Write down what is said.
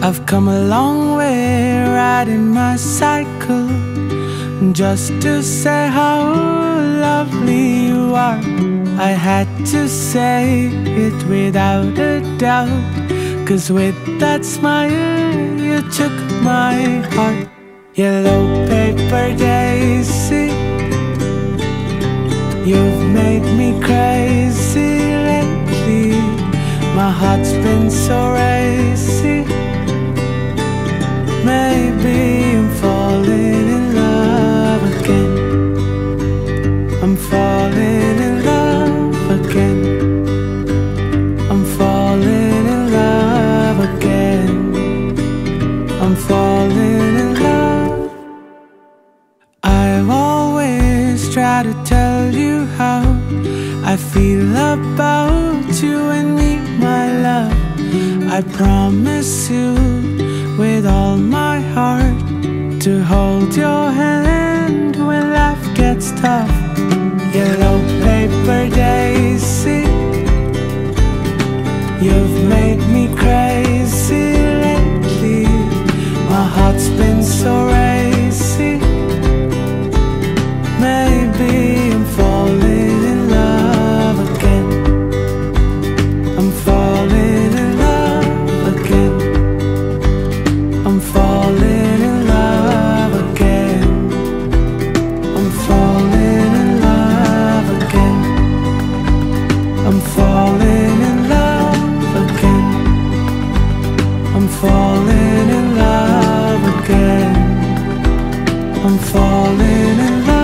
I've come a long way riding my cycle just to say how lovely you are. I had to say it without a doubt, cause with that smile you took my heart. Yellow paper daisy, you've made me crazy lately. My heart's been so racy. Falling in love again. I'm falling in love again. I'm falling in love. I've always tried to tell you how I feel about you and me, my love. I promise you with all my heart to hold your hand when life gets tough. Yellow paper daisy, you've made me crazy falling in love again. I'm falling in love.